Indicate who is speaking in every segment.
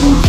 Speaker 1: Thank you.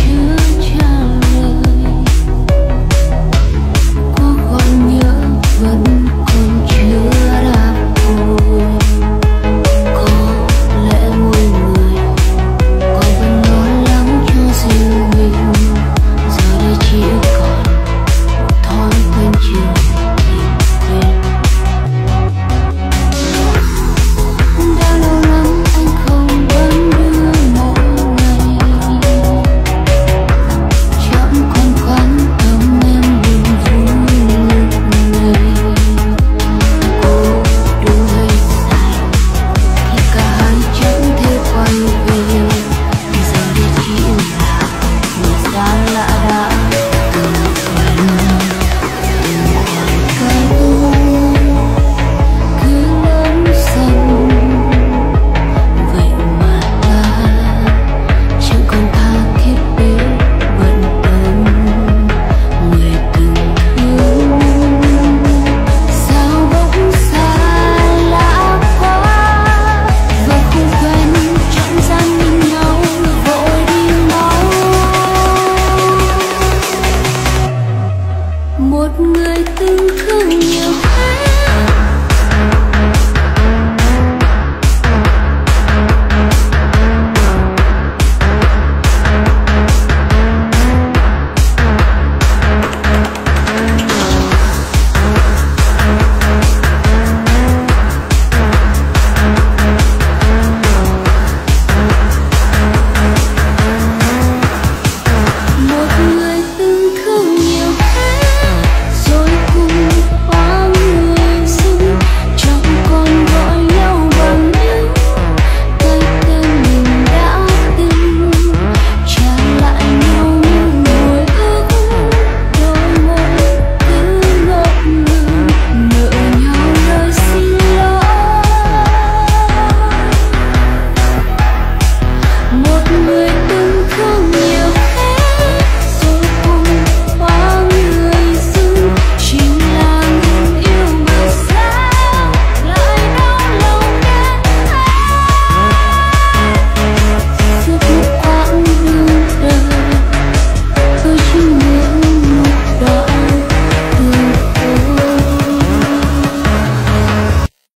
Speaker 1: Một người từng thương nhiều remember